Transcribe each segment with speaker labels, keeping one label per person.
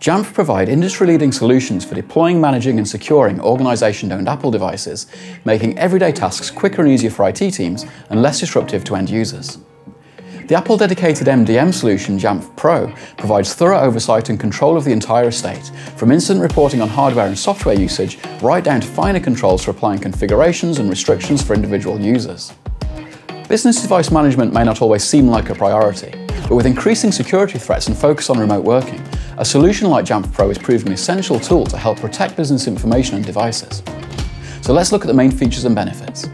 Speaker 1: Jamf provide industry-leading solutions for deploying, managing and securing organisation-owned Apple devices, making everyday tasks quicker and easier for IT teams and less disruptive to end users. The Apple dedicated MDM solution, Jamf Pro, provides thorough oversight and control of the entire estate, from instant reporting on hardware and software usage, right down to finer controls for applying configurations and restrictions for individual users. Business device management may not always seem like a priority, but with increasing security threats and focus on remote working, a solution like Jamf Pro is proving an essential tool to help protect business information and devices. So let's look at the main features and benefits.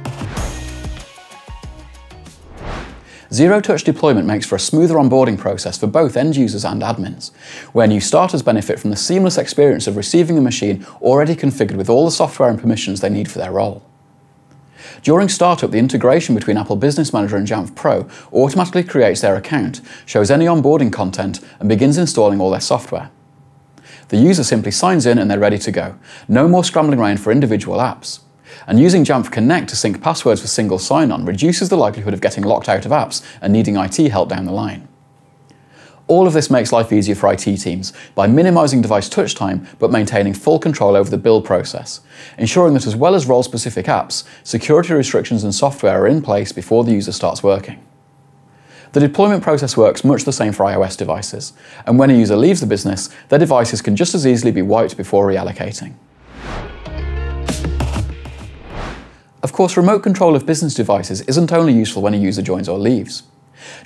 Speaker 1: Zero-touch deployment makes for a smoother onboarding process for both end users and admins, where new starters benefit from the seamless experience of receiving a machine already configured with all the software and permissions they need for their role. During startup, the integration between Apple Business Manager and Jamf Pro automatically creates their account, shows any onboarding content, and begins installing all their software. The user simply signs in and they're ready to go. No more scrambling around for individual apps. And using Jamf Connect to sync passwords for single sign-on reduces the likelihood of getting locked out of apps and needing IT help down the line. All of this makes life easier for IT teams by minimizing device touch time but maintaining full control over the build process, ensuring that as well as role-specific apps, security restrictions and software are in place before the user starts working. The deployment process works much the same for iOS devices, and when a user leaves the business, their devices can just as easily be wiped before reallocating. Of course, remote control of business devices isn't only useful when a user joins or leaves.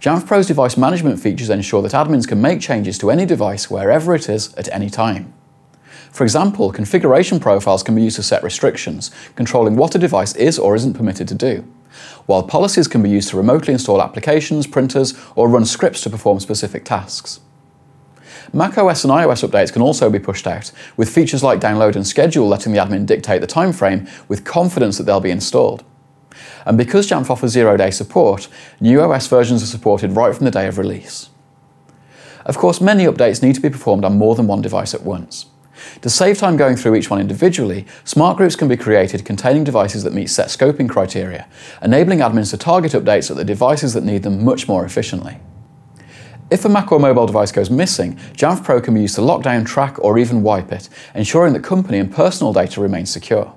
Speaker 1: Jamf Pro's device management features ensure that admins can make changes to any device wherever it is at any time. For example, configuration profiles can be used to set restrictions, controlling what a device is or isn't permitted to do, while policies can be used to remotely install applications, printers, or run scripts to perform specific tasks. macOS and iOS updates can also be pushed out, with features like download and schedule letting the admin dictate the time frame with confidence that they'll be installed. And because Jamf offers zero-day support, new OS versions are supported right from the day of release. Of course, many updates need to be performed on more than one device at once. To save time going through each one individually, smart groups can be created containing devices that meet set scoping criteria, enabling admins to target updates at the devices that need them much more efficiently. If a Mac or mobile device goes missing, Jamf Pro can be used to lock down, track, or even wipe it, ensuring that company and personal data remain secure.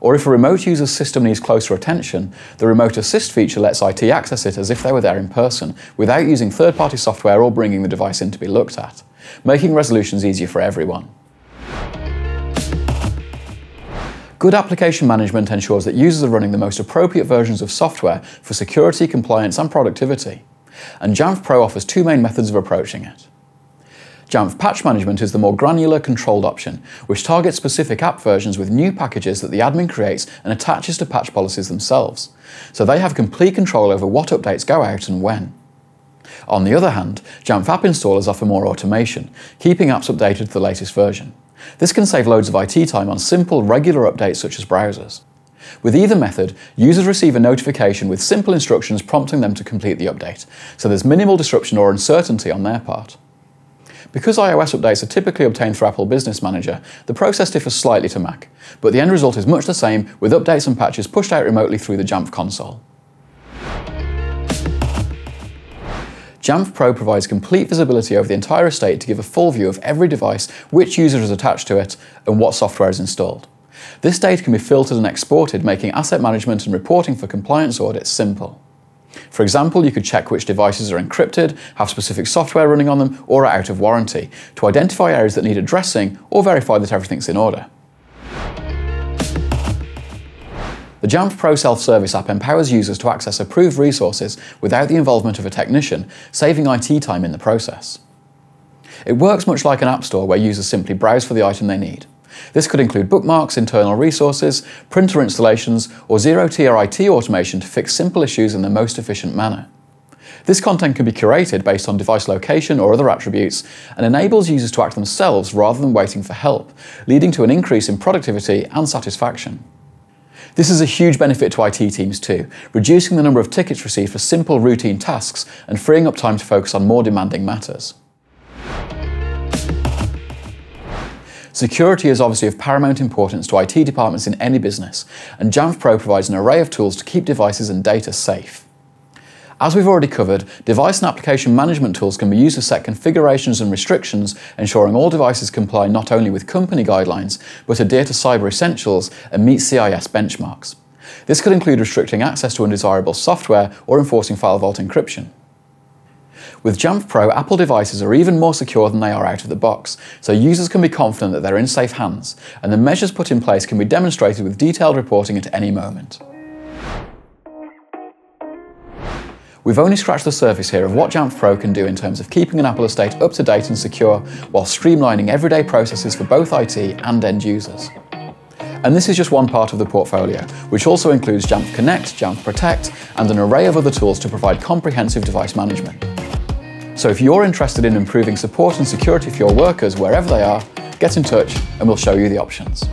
Speaker 1: Or if a remote user's system needs closer attention, the Remote Assist feature lets IT access it as if they were there in person, without using third-party software or bringing the device in to be looked at, making resolutions easier for everyone. Good application management ensures that users are running the most appropriate versions of software for security, compliance and productivity. And Jamf Pro offers two main methods of approaching it. Jamf Patch Management is the more granular, controlled option, which targets specific app versions with new packages that the admin creates and attaches to patch policies themselves, so they have complete control over what updates go out and when. On the other hand, Jamf app installers offer more automation, keeping apps updated to the latest version. This can save loads of IT time on simple, regular updates such as browsers. With either method, users receive a notification with simple instructions prompting them to complete the update, so there's minimal disruption or uncertainty on their part. Because iOS updates are typically obtained through Apple Business Manager, the process differs slightly to Mac, but the end result is much the same with updates and patches pushed out remotely through the Jamf console. Jamf Pro provides complete visibility over the entire estate to give a full view of every device, which user is attached to it, and what software is installed. This data can be filtered and exported, making asset management and reporting for compliance audits simple. For example, you could check which devices are encrypted, have specific software running on them, or are out of warranty, to identify areas that need addressing or verify that everything's in order. The Jamf Pro self-service app empowers users to access approved resources without the involvement of a technician, saving IT time in the process. It works much like an app store where users simply browse for the item they need. This could include bookmarks, internal resources, printer installations, or zero-tier IT automation to fix simple issues in the most efficient manner. This content can be curated based on device location or other attributes and enables users to act themselves rather than waiting for help, leading to an increase in productivity and satisfaction. This is a huge benefit to IT teams too, reducing the number of tickets received for simple routine tasks and freeing up time to focus on more demanding matters. Security is obviously of paramount importance to IT departments in any business, and Jamf Pro provides an array of tools to keep devices and data safe. As we've already covered, device and application management tools can be used to set configurations and restrictions, ensuring all devices comply not only with company guidelines, but adhere to cyber essentials and meet CIS benchmarks. This could include restricting access to undesirable software or enforcing FileVault encryption. With Jamf Pro, Apple devices are even more secure than they are out of the box, so users can be confident that they're in safe hands, and the measures put in place can be demonstrated with detailed reporting at any moment. We've only scratched the surface here of what Jamf Pro can do in terms of keeping an Apple estate up to date and secure while streamlining everyday processes for both IT and end users. And this is just one part of the portfolio, which also includes Jamf Connect, Jamf Protect, and an array of other tools to provide comprehensive device management. So if you're interested in improving support and security for your workers wherever they are, get in touch and we'll show you the options.